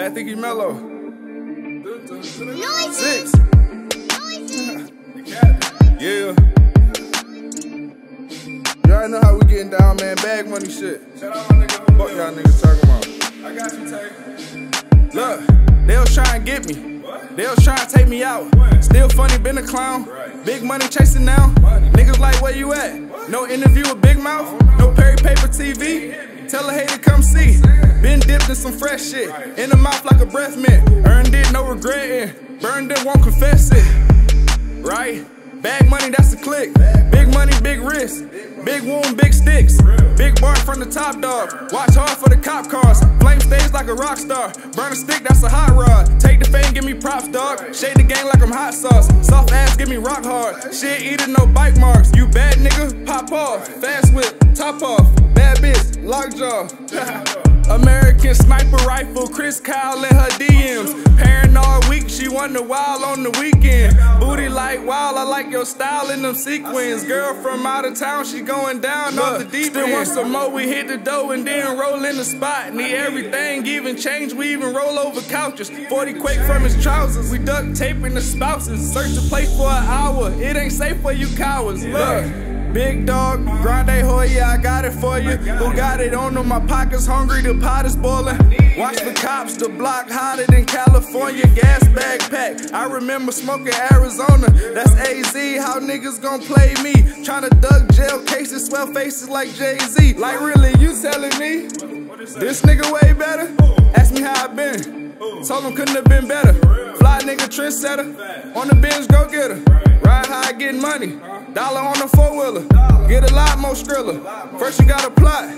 Bad think he mellow. Six. Yeah. Y'all know how we getting down, man. Bag money shit. Shout out my nigga. Fuck y'all niggas talking about. I got you, Tay. Look, they was trying to get me. They was trying to take me out. Still funny, been a clown. Big money chasing now. Niggas like, where you at? No interview with Big Mouf. No Perry Paper TV. Tell a hater come see. Been dipped in some fresh shit. In the mouth like a breath mint. Earned it, no regretting. Burned it, won't confess it. Right? Bag money, that's the click. Big money, big risk. Big wound, sticks. Big bar from the top dog. Watch hard for the cop cars. Flame stays like a rock star. Burn a stick, that's a hot rod. Take the fame, give me props, dog. Shade the game like I'm hot sauce. Soft ass, give me rock hard. Shit eating, no bite marks. You bad nigga, pop off. Fast whip, top off. Bad bitch, lockjaw. American sniper rifle, Chris Kyle in her DMs. Paranoid week, she wonder wild on the weekend. Booty like wild, I like your style in them sequins. Girl from out of town, she going down off the deep Still want some more, we hit the dough and then roll in the spot. Need everything, even change, we even roll over couches. 40 quake from his trousers, we duct taping the spouses. Search the place for an hour, it ain't safe for you cowards. Look. Big dog, Grande Hoya, I got it for you. Who got it on them? My pockets hungry, the pot is boiling. Watch the cops, the block hotter than California. Gas bag pack. I remember smoking Arizona. That's AZ. How niggas gon' play me? Tryna duck jail cases, swell faces like Jay Z. Like really, you telling me this nigga way better? How I been. Told him couldn't have been better. Fly nigga trendsetter. On the bench, go get her. Ride high, get money. Dollar on the four wheeler. Get a lot more skrilla. First you gotta plot.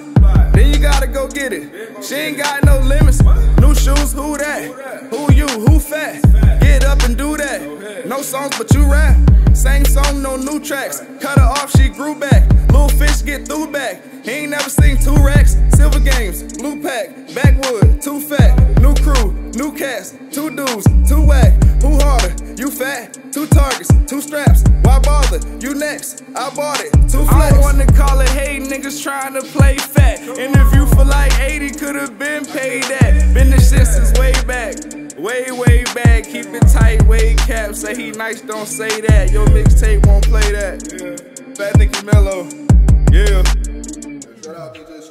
Then you gotta go get it. She ain't got no limits. New shoes, who that? Who you? Who Fatt? Get up and do that. No songs, but you rap. Same song, no new tracks. Cut her off, she grew back. Little fish get through back. He ain't never seen two racks. Silver games, blue pack, backwood, too fat. New crew, new cast, two dudes, two whack. Who harder? You fat, two targets, two straps. Why bother? You next. I bought it, two flex. I don't wanna call it hate, niggas trying to play Fatt. Interview for like 80 could've been paid that. Been the shit since way back. Cap. Say he nice, don't say that. Your mixtape won't play that. Fat Nicky Mellow, yeah. Shout out DJ